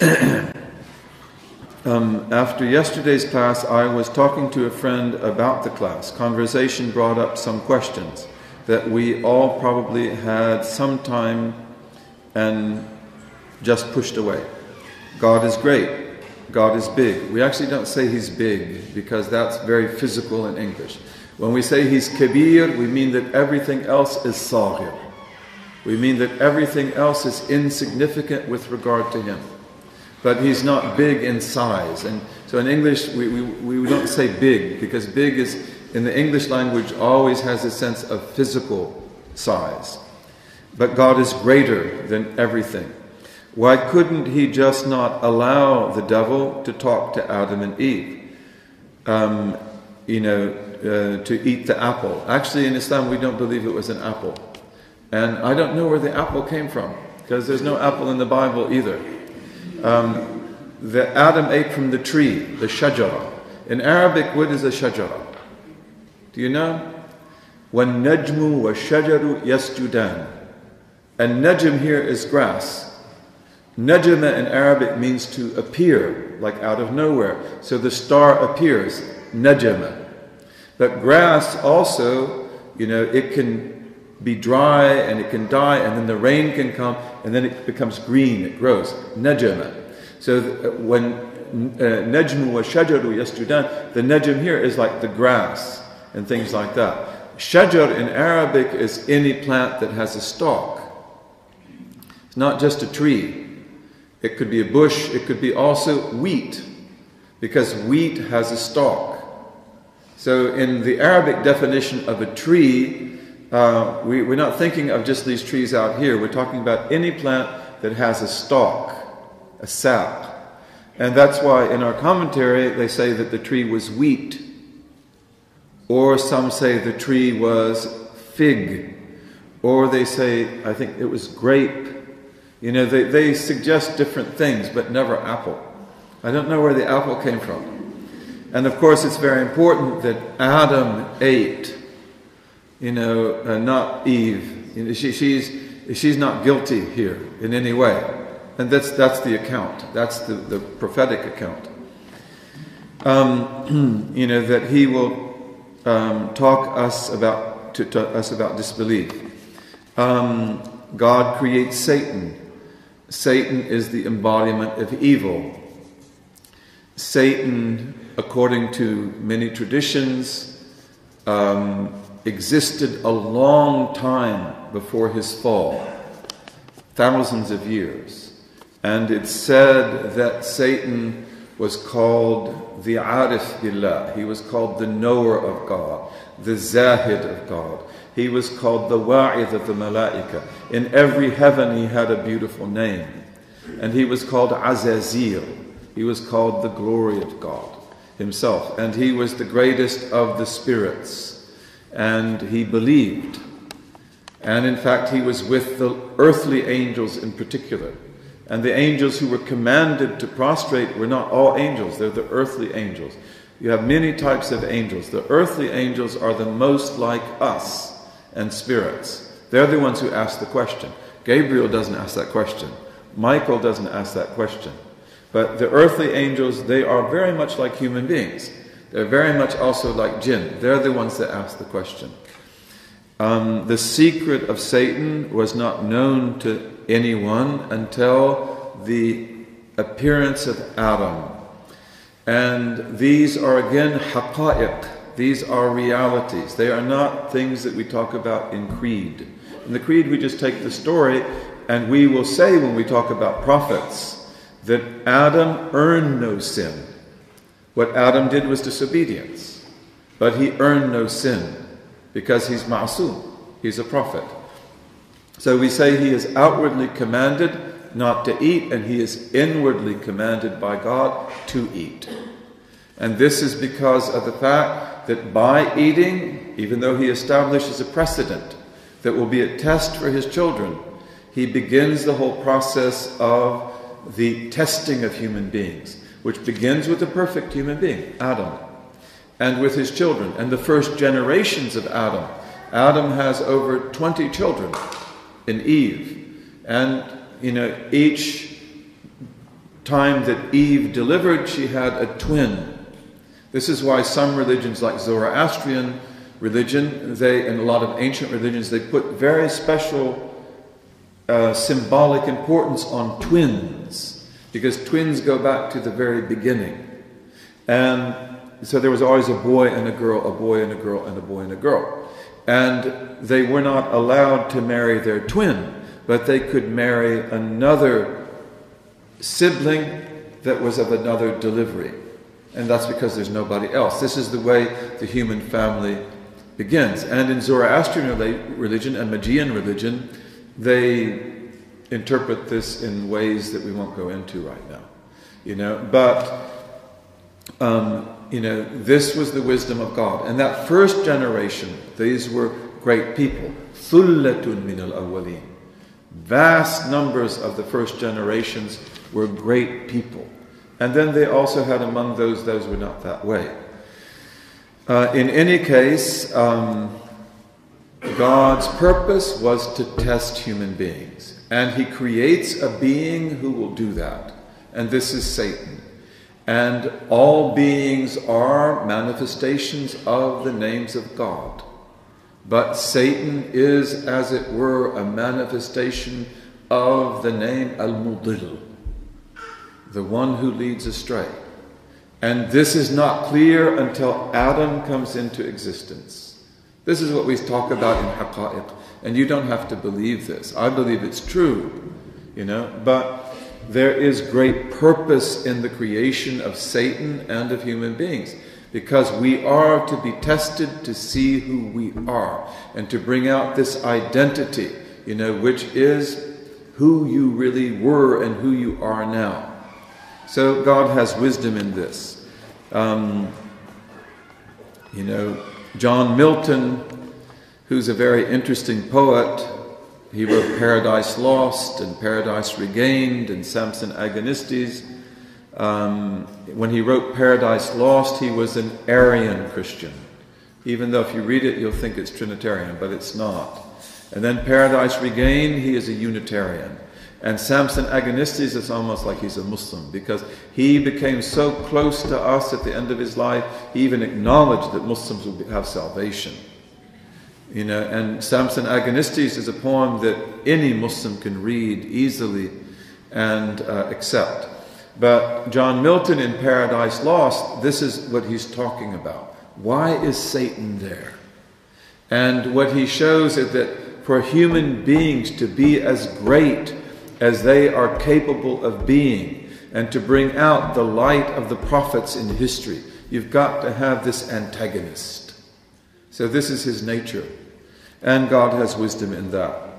um, after yesterday's class, I was talking to a friend about the class. Conversation brought up some questions that we all probably had some time and just pushed away. God is great. God is big. We actually don't say he's big because that's very physical in English. When we say he's kabir, we mean that everything else is saghir. We mean that everything else is insignificant with regard to him. But he's not big in size. And so in English, we, we, we don't say big because big is, in the English language, always has a sense of physical size. But God is greater than everything. Why couldn't he just not allow the devil to talk to Adam and Eve? Um, you know, uh, to eat the apple. Actually, in Islam, we don't believe it was an apple. And I don't know where the apple came from, because there's no apple in the Bible either. Um, the Adam ate from the tree, the shajara. In Arabic, what is a shajara? Do you know? When najmu wa shajaru yasjudan. And najm here is grass. Najma in Arabic means to appear, like out of nowhere. So the star appears, najma. But grass also, you know, it can be dry and it can die, and then the rain can come, and then it becomes green, it grows. Najma. So when uh, wa shajaru yasjudan, the najm here is like the grass and things like that. Shajar in Arabic is any plant that has a stalk. It's not just a tree. It could be a bush, it could be also wheat, because wheat has a stalk. So, in the Arabic definition of a tree, uh, we, we're not thinking of just these trees out here. We're talking about any plant that has a stalk, a sap. And that's why in our commentary they say that the tree was wheat, or some say the tree was fig, or they say, I think it was grape. You know, they, they suggest different things, but never apple. I don't know where the apple came from. And of course, it's very important that Adam ate, you know, uh, not Eve. You know, she, she's, she's not guilty here in any way. And that's, that's the account, that's the, the prophetic account. Um, you know, that he will um, talk us about, to, to, us about disbelief. Um, God creates Satan. Satan is the embodiment of evil. Satan, according to many traditions, um, existed a long time before his fall, thousands of years. And it's said that Satan was called the Arif Billah, he was called the knower of God, the Zahid of God. He was called the Wa'id of the Malaika. In every heaven he had a beautiful name. And he was called Azazil. He was called the glory of God himself. And he was the greatest of the spirits. And he believed. And in fact, he was with the earthly angels in particular. And the angels who were commanded to prostrate were not all angels, they're the earthly angels. You have many types of angels. The earthly angels are the most like us and spirits. They're the ones who ask the question. Gabriel doesn't ask that question. Michael doesn't ask that question. But the earthly angels, they are very much like human beings. They're very much also like jinn. They're the ones that ask the question. Um, the secret of Satan was not known to anyone until the appearance of Adam. And these are again haqa'iq. These are realities. They are not things that we talk about in creed. In the creed, we just take the story and we will say when we talk about prophets that Adam earned no sin. What Adam did was disobedience, but he earned no sin because he's ma'asum, he's a prophet. So we say he is outwardly commanded not to eat, and he is inwardly commanded by God to eat. And this is because of the fact that by eating, even though he establishes a precedent that will be a test for his children, he begins the whole process of the testing of human beings, which begins with a perfect human being, Adam, and with his children, and the first generations of Adam. Adam has over 20 children in Eve, and you know, each time that Eve delivered, she had a twin. This is why some religions, like Zoroastrian religion, they and a lot of ancient religions, they put very special uh, symbolic importance on twins because twins go back to the very beginning. And so there was always a boy and a girl, a boy and a girl, and a boy and a girl. And they were not allowed to marry their twin, but they could marry another sibling that was of another delivery. And that's because there's nobody else. This is the way the human family begins. And in Zoroastrian religion and Magian religion, they interpret this in ways that we won't go into right now. You know, but um, you know, this was the wisdom of God. And that first generation, these were great people. Thullatun min al awwaleen. Vast numbers of the first generations were great people. And then they also had among those those were not that way. Uh, in any case, um, God's purpose was to test human beings. And He creates a being who will do that. And this is Satan. And all beings are manifestations of the names of God. But Satan is, as it were, a manifestation of the name Al Mudil, the one who leads astray. And this is not clear until Adam comes into existence. This is what we talk about in Haqa'iq. And you don't have to believe this. I believe it's true, you know, but there is great purpose in the creation of Satan and of human beings because we are to be tested to see who we are and to bring out this identity, you know, which is who you really were and who you are now. So God has wisdom in this. Um, you know, John Milton, who's a very interesting poet, he wrote Paradise Lost and Paradise Regained and Samson Agonistes. Um, when he wrote Paradise Lost, he was an Arian Christian. Even though if you read it, you'll think it's Trinitarian, but it's not. And then Paradise Regained, he is a Unitarian. And Samson Agonistes is almost like he's a Muslim because he became so close to us at the end of his life, he even acknowledged that Muslims will have salvation. You know, and Samson Agonistes is a poem that any Muslim can read easily and uh, accept. But John Milton in Paradise Lost, this is what he's talking about. Why is Satan there? And what he shows is that for human beings to be as great as they are capable of being and to bring out the light of the prophets in history. You've got to have this antagonist. So, this is his nature. And God has wisdom in that.